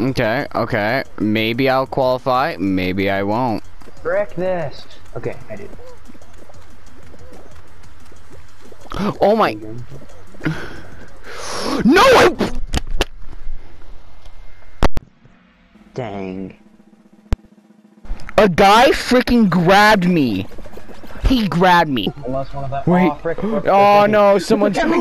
Okay, okay. Maybe I'll qualify, maybe I won't. Frick this. Okay, I did. Oh my. No! I... Dang. A guy freaking grabbed me. He grabbed me. I lost one of that. Wait. Oh, frick, frick, Oh frick. no, someone's. no!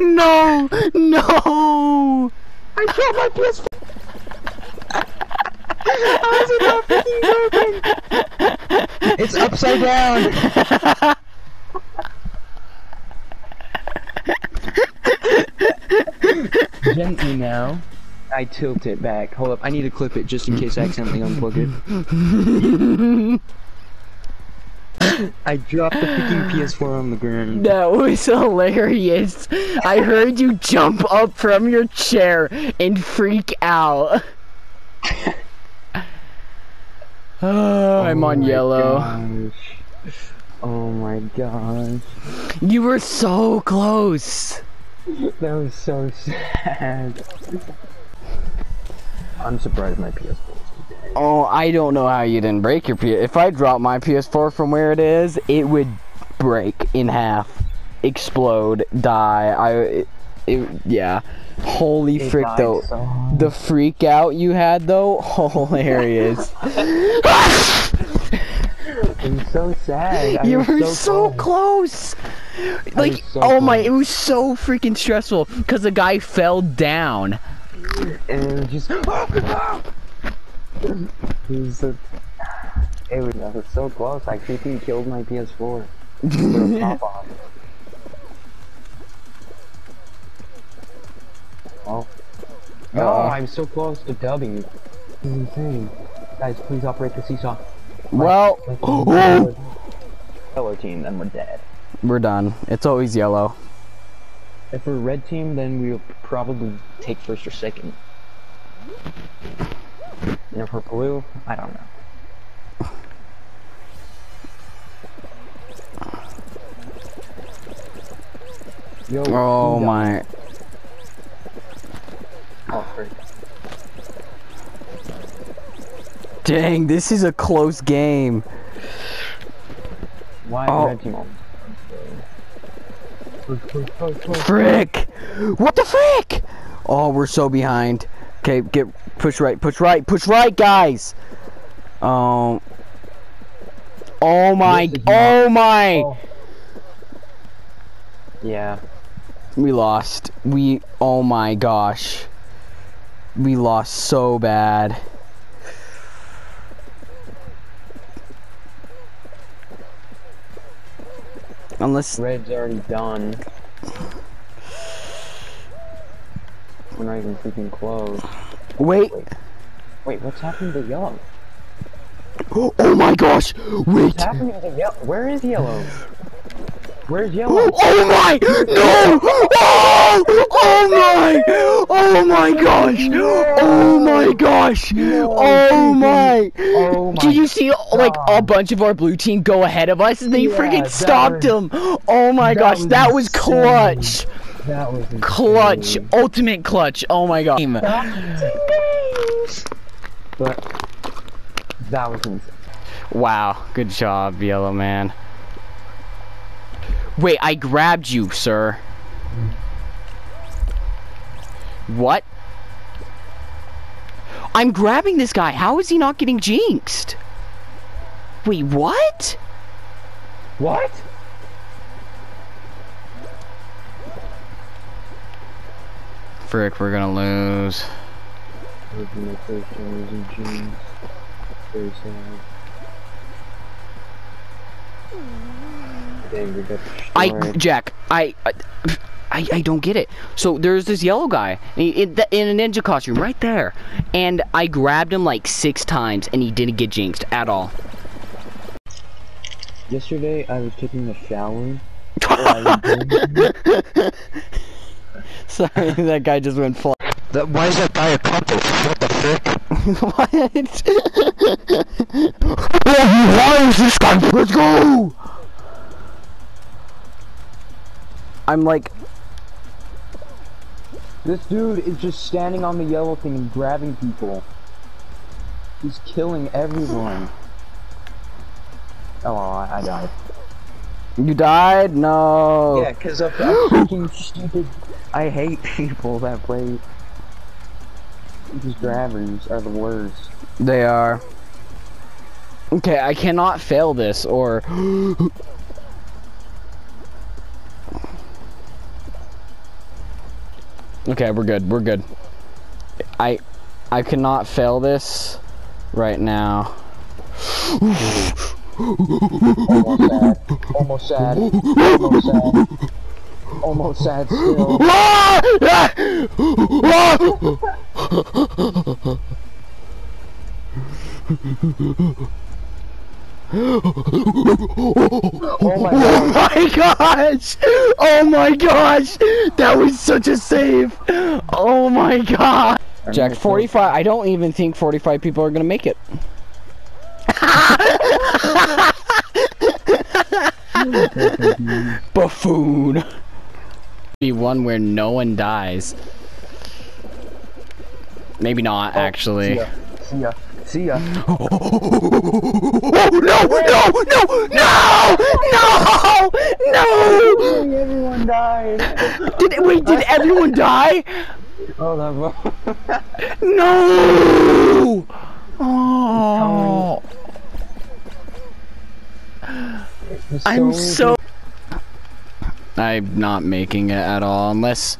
No! No! I dropped my PS4. It's upside down. Gently now. I tilt it back. Hold up, I need to clip it just in case I accidentally unplug it. I dropped the freaking PS4 on the ground. That was hilarious. I heard you jump up from your chair and freak out. Oh, I'm on oh my yellow. gosh. Oh my gosh. You were so close. That was so sad. I'm surprised my PS4 is dead. Oh, I don't know how you didn't break your PS. If I dropped my PS4 from where it is, it would break in half, explode, die. I, it, it yeah. Holy It frick though. so. The freak out you had though, hilarious. I'm so sad. I you were so, close. close. Like, so oh my, it was so freaking stressful because the guy fell down. and just. Oh, it was so. It was, so close. I freaking killed my PS4. With a pop. Oh. No, Uh-oh. I'm so close to dubbing. This is insane. Guys, please operate the seesaw. Well, oh. Hello team, then we're dead. we're done. It's always yellow. If we're red team, then we'll probably take first or second. And if we're blue, I don't know. Yo, Oh who died? my. Oh, frick. Dang, this is a close game. Why Oh. Frick! What the frick? Oh, we're so behind. Okay, get push right, push right, push right, guys. Um. Oh my! Oh my! Oh. Yeah. We lost. We. Oh my gosh. We lost so bad. Unless. Red's already done. We're not even freaking close. Wait. Wait, what's happening to yellow? Oh my gosh! Wait! What's happening to yellow? Where is yellow? Where's yellow? Oh my! No! Oh! Oh my! Oh my gosh! Oh my gosh! Oh my! Oh my Did you see like a bunch of our blue team go ahead of us and they Yeah, freaking stopped was- him? Oh my gosh, that was clutch! That was insane. Clutch! Ultimate clutch! Oh my god. But that was insane. Wow, good job, Yellow Man. Wait, I grabbed you, sir. What? I'm grabbing this guy. How is he not getting jinxed? Wait, what? What? Frick, we're gonna lose. That would be my first time losing jeans. Very sad. Dang, we got I. Jack, I, I, I, I don't get it. So there's this yellow guy in, in a ninja costume right there, and I grabbed him like six times, and he didn't get jinxed at all. Yesterday, I was taking a shower. Sorry, that guy just went fly. That, why is that guy a couple? What the frick? what? Why is this guy? Let's go! I'm like, This dude is just standing on the yellow thing and grabbing people. He's killing everyone. Oh, I, I died. You died? No. Yeah, because of that freaking stupid. I hate people that play. These grabbers are the worst. They are. Okay, I cannot fail this or. okay, we're good. We're good. I I cannot fail this right now. Almost sad. Almost sad. Almost sad. Almost sad still. Oh my Oh god. my gosh! Oh my gosh! That was such a save! Oh my god! Jack, 45, I don't even think 45 people are gonna make it. Buffoon! Be one where no one dies. Maybe not, oh, actually. See ya. See ya. See ya. Oh no! No! No! No! No! No! Everyone died. Did wait? Did everyone die? Oh, that. No! Oh! I'm so. I'm not making it at all, unless,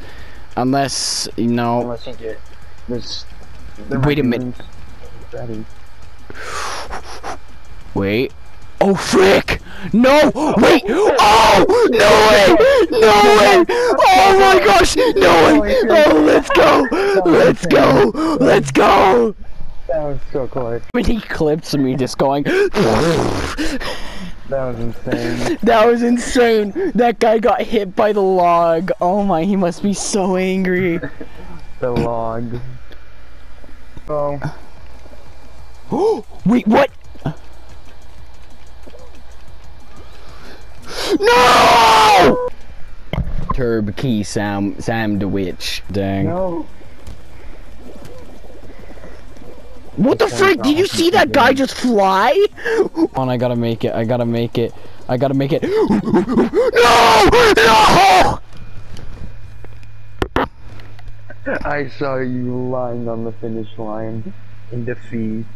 unless you know. Unless you get this. Wait a minute. Ready. Wait. Oh frick! No! Wait! Oh! No way! No way! Oh my gosh! No way! Oh, let's go! Let's go! Let's go! That was so close. Many clips of me just going. That was insane. That was insane. That guy got hit by the log. Oh my, he must be so angry. the log. Oh. Wait, what? No! Turb key Sam Sam DeWitch. Dang. No. What the frick? Did you see that guy just fly? On, I gotta make it. I gotta make it. I gotta make it. No! No! I saw you lying on the finish line in defeat.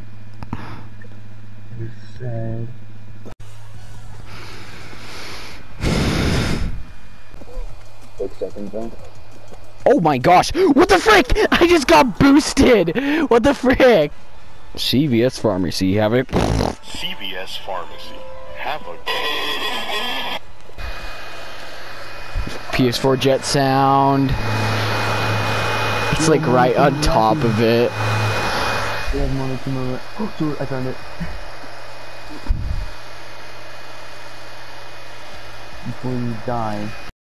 It was sad. Six seconds then. Oh my gosh! What the frick? I just got boosted! What the frick? CVS Pharmacy, have it. CVS Pharmacy. Have a PS4 jet sound. It's like right on top of it. We have money to move it. Oh, shoot, I found it. Before you die.